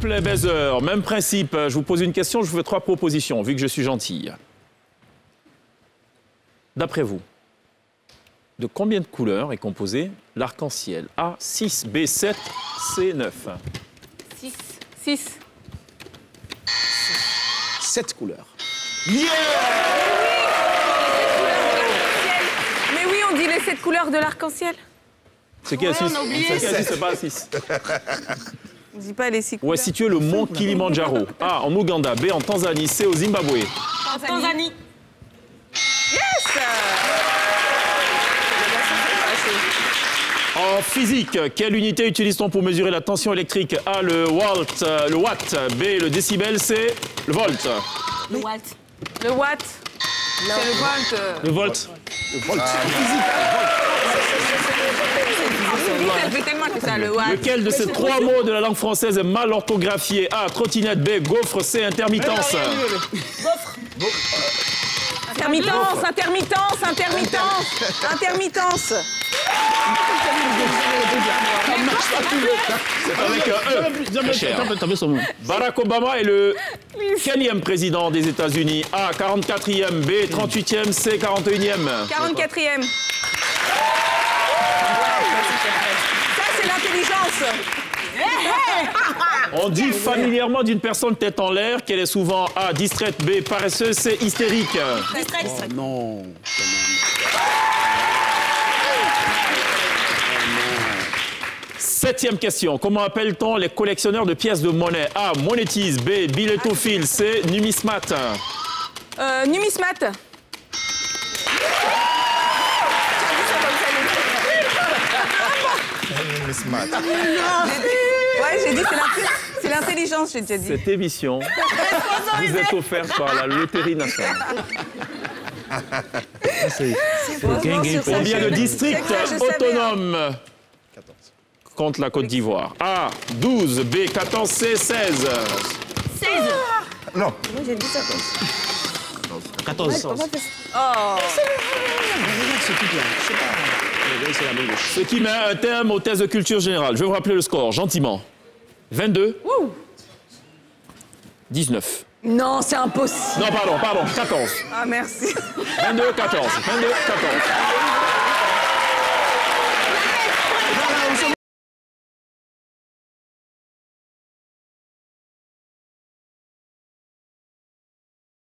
Triple buzzer, même principe. Je vous pose une question, je vous fais trois propositions, vu que je suis gentille. D'après vous, de combien de couleurs est composé l'arc-en-ciel? A, 6, B, 7, C, 9 6. 6. Sept couleurs. Mais oui, on dit les sept couleurs de l'arc-en-ciel. C'est qui a 6 on a oublié. C'est qui a 6, c'est pas 6. On dit pas les six Où est situé le mont Kilimandjaro A, en Ouganda, B, en Tanzanie, C, au Zimbabwe Tanzanie. Yes En physique, quelle unité utilise-t-on pour mesurer la tension électrique A, le watt, euh, le watt, B, le décibel, C, le volt? Le watt. Le watt. C'est le volt. euh. Le volt Vite, elle fait tellement que ça, le watt. Lequel de ces trois mots de la langue française est mal orthographié? A, trottinette, B, gaufre, C, intermittence. Intermittence, intermittence, intermittence, intermittence. E. Cher. Barack Obama est le quatrième président des États-Unis. A, 44e, B, 38e, C, 41e 44e. Ça, c'est l'intelligence. On dit familièrement d'une personne tête en l'air qu'elle est souvent A, distraite, B, paresseuse, C, hystérique. Non. Septième question. Comment appelle-t-on les collectionneurs de pièces de monnaie? A, monétise, B, billettophile, C, numismate Euh, numismate. Ouais, j'ai dit, c'est l'intelligence, j'ai déjà dit. Cette émission vous est offerte par la Loterie nationale. Combien C'est je savais, autonomes contre la Côte d'Ivoire? A, 12, B, 14, C, 16 Non. 14. Oh. C'est même chose. Ce qui met un terme au test de culture générale. Je vais vous rappeler le score, gentiment. 22. 19. Non, c'est impossible. Non, pardon, pardon, 14. Ah, merci. 22, 14. 22, 14.